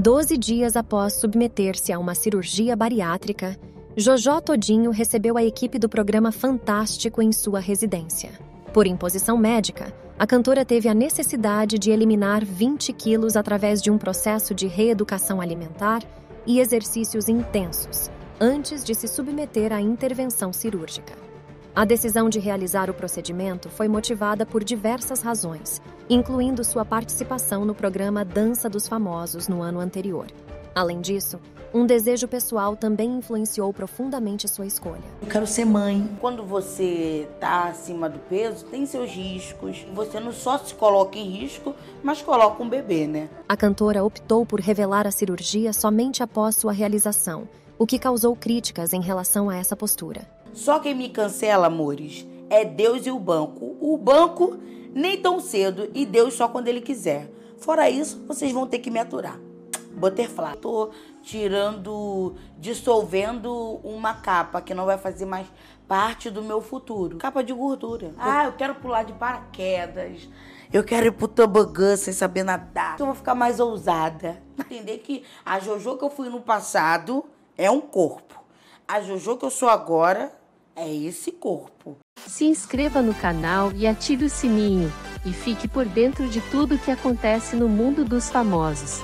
Doze dias após submeter-se a uma cirurgia bariátrica, Jojó Todinho recebeu a equipe do programa Fantástico em sua residência. Por imposição médica, a cantora teve a necessidade de eliminar 20 quilos através de um processo de reeducação alimentar e exercícios intensos, antes de se submeter à intervenção cirúrgica. A decisão de realizar o procedimento foi motivada por diversas razões, incluindo sua participação no programa Dança dos Famosos no ano anterior. Além disso, um desejo pessoal também influenciou profundamente sua escolha. Eu quero ser mãe. Quando você está acima do peso, tem seus riscos. Você não só se coloca em risco, mas coloca um bebê, né? A cantora optou por revelar a cirurgia somente após sua realização, o que causou críticas em relação a essa postura. Só quem me cancela, amores, é Deus e o banco. O banco nem tão cedo e Deus só quando ele quiser. Fora isso, vocês vão ter que me aturar. Butterfly. Tô tirando, dissolvendo uma capa que não vai fazer mais parte do meu futuro. Capa de gordura. Ah, eu quero pular de paraquedas. Eu quero ir pro tobogã sem saber nadar. Eu vou ficar mais ousada. Entender que a Jojo que eu fui no passado é um corpo. A Jojo que eu sou agora é esse corpo. Se inscreva no canal e ative o sininho. E fique por dentro de tudo que acontece no mundo dos famosos.